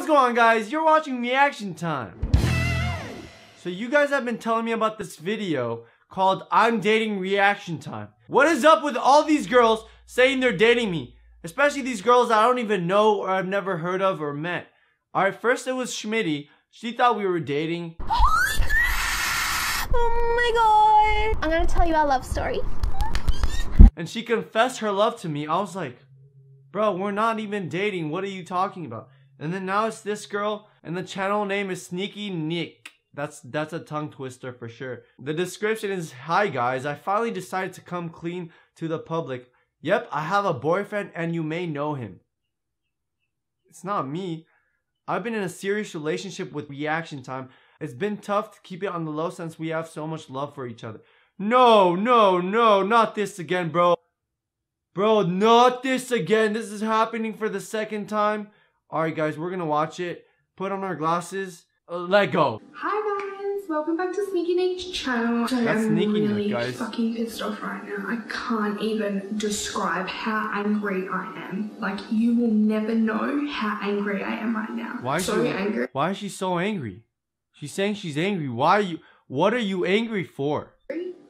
What's going on guys? You're watching Reaction Time. So you guys have been telling me about this video called I'm Dating Reaction Time. What is up with all these girls saying they're dating me? Especially these girls I don't even know or I've never heard of or met. Alright, first it was Schmitty. She thought we were dating. Oh my god. I'm gonna tell you our love story. And she confessed her love to me. I was like, bro, we're not even dating. What are you talking about? And then now it's this girl, and the channel name is Sneaky Nick. That's that's a tongue twister for sure. The description is, Hi guys, I finally decided to come clean to the public. Yep, I have a boyfriend and you may know him. It's not me. I've been in a serious relationship with reaction time. It's been tough to keep it on the low since we have so much love for each other. No, no, no, not this again, bro. Bro, not this again. This is happening for the second time. Alright, guys, we're gonna watch it. Put on our glasses. Uh, let go. Hi guys, welcome back to Sneaky Nate's channel. So That's I'm Sneaky Nick, really guys. fucking pissed off right now. I can't even describe how angry I am. Like you will never know how angry I am right now. Why is so she, angry? Why is she so angry? She's saying she's angry. Why are you? What are you angry for?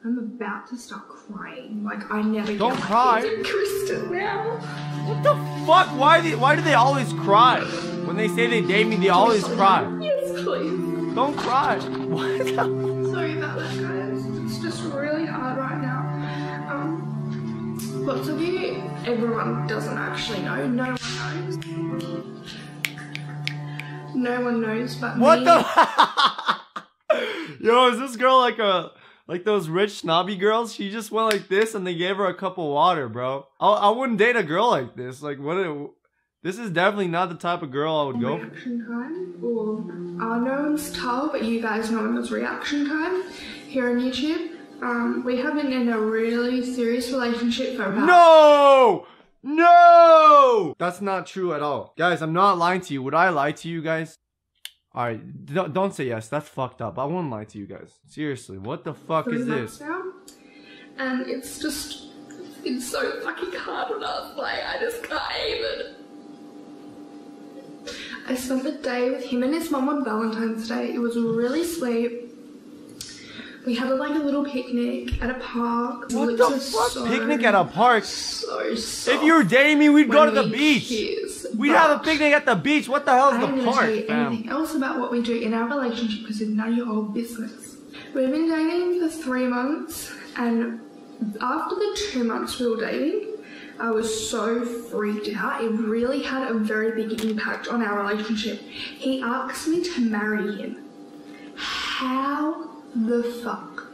I'm about to start crying. Like I never Don't get like cry. with Kristen now. What the fuck? Why? They, why do they always cry? When they say they date me, they always cry. Yes, please. Don't cry. What the? Sorry about that, guys. It's just really hard right now. Um, lots of you, everyone doesn't actually know. No one knows. No one knows but What me. the? Yo, is this girl like a like those rich snobby girls? She just went like this and they gave her a cup of water, bro. I, I wouldn't date a girl like this. Like what? It, this is definitely not the type of girl I would go. for. Reaction time, or no one's Tal, but you guys know him as reaction time here on YouTube. Um, we have been in a really serious relationship for about No! No! That's not true at all. Guys, I'm not lying to you. Would I lie to you guys? Alright, don't, don't say yes. That's fucked up. I won't lie to you guys. Seriously, what the fuck three is this? now, and um, it's just it's so fucking hard on us. Like I just can't even. I spent the day with him and his mum on Valentine's Day. It was really sweet. We had like a little picnic at a park. What the fuck? so- Picnic at a park? So soft If you were dating me, we'd go to the beach. We'd have a picnic at the beach. What the hell is the park, tell you fam? anything else about what we do in our relationship because it's none of your old business. We've been dating for three months, and after the two months we were dating, I was so freaked out. It really had a very big impact on our relationship. He asked me to marry him. How the fuck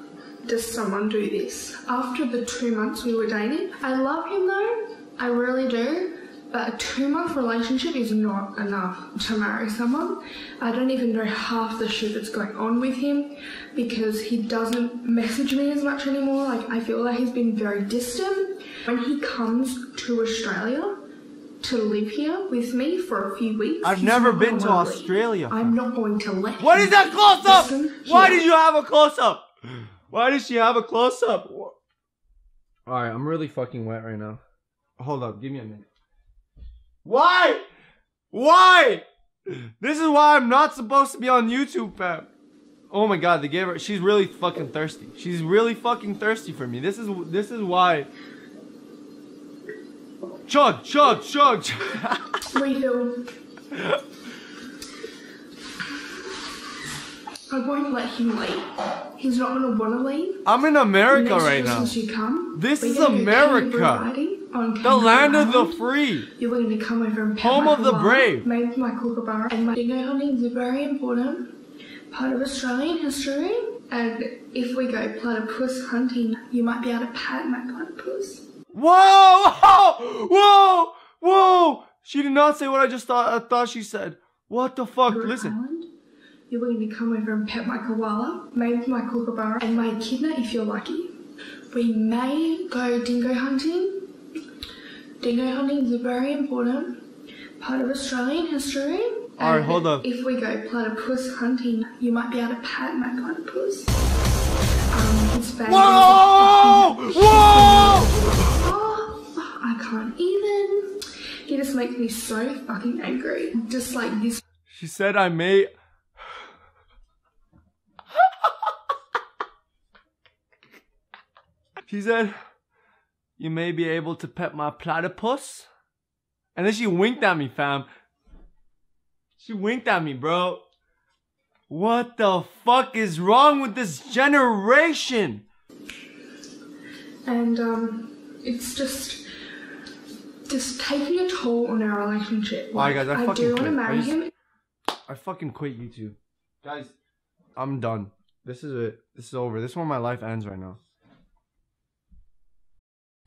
does someone do this? After the two months we were dating, I love him though, I really do. But a two month relationship is not enough to marry someone. I don't even know half the shit that's going on with him because he doesn't message me as much anymore. Like, I feel like he's been very distant. When he comes to Australia to live here with me for a few weeks, I've never been gonna to. Australia. I'm not going to let What him. is that close up? Why did you have a close up? Why did she have a close up? Alright, I'm really fucking wet right now. Hold up, give me a minute. Why? Why? This is why I'm not supposed to be on YouTube, fam. Oh my god, they gave her she's really fucking thirsty. She's really fucking thirsty for me. This is this is why Chug, chug, chug, chug. Refill. I won't let him leave. He's not gonna wanna leave. I'm in America right now. Come. This is America. Kangaroo riding on The land of the free. You're going to come over and pet Home my of the koala, brave. Made my kookaburra. And my dingo hunting is a very important part of Australian history. And if we go platypus hunting, you might be able to pat my platypus. Whoa! Whoa! Whoa! Whoa! She did not say what I just thought. I thought she said. What the fuck? Kangaroo Listen. Island. You're going to come over and pet my koala, my kookaburra, and my echidna if you're lucky. We may go dingo hunting. Dingo hunting is a very important part of Australian history. Alright, hold up. If we go platypus hunting, you might be able to pat my platypus. Um, Whoa! Whoa! Oh, I can't even. He just makes me so fucking angry. Just like this She said I may. she said, You may be able to pet my platypus. And then she winked at me, fam. She winked at me, bro. What the fuck is wrong with this generation? And um, it's just just taking a toll on our relationship. Alright, guys, I I fucking do want to quit. I marry just- him. I fucking quit YouTube. Guys, I'm done. This is it. This is over. This is where my life ends right now.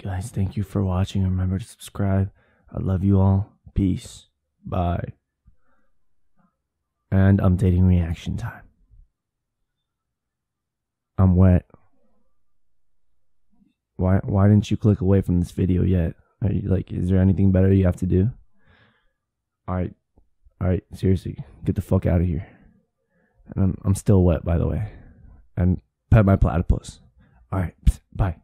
Guys, thank you for watching. Remember to subscribe. I love you all. Peace. Bye. And I'm dating reaction time. I'm wet. Why why didn't you click away from this video yet? Are you like is there anything better you have to do? Alright. Alright, seriously, get the fuck out of here. And I'm I'm still wet by the way. And pet my platypus. Alright, bye.